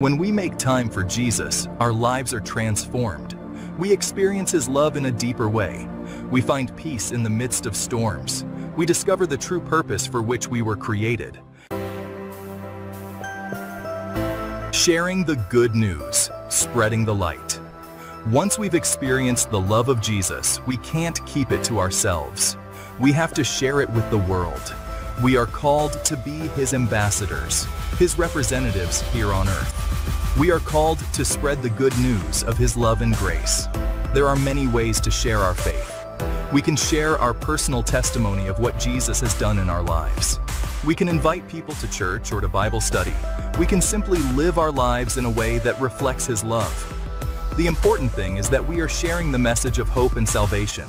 When we make time for Jesus, our lives are transformed. We experience His love in a deeper way. We find peace in the midst of storms. We discover the true purpose for which we were created. Sharing the good news, spreading the light. Once we've experienced the love of Jesus, we can't keep it to ourselves. We have to share it with the world. We are called to be His ambassadors, His representatives here on earth. We are called to spread the good news of His love and grace. There are many ways to share our faith. We can share our personal testimony of what Jesus has done in our lives. We can invite people to church or to Bible study. We can simply live our lives in a way that reflects His love. The important thing is that we are sharing the message of hope and salvation,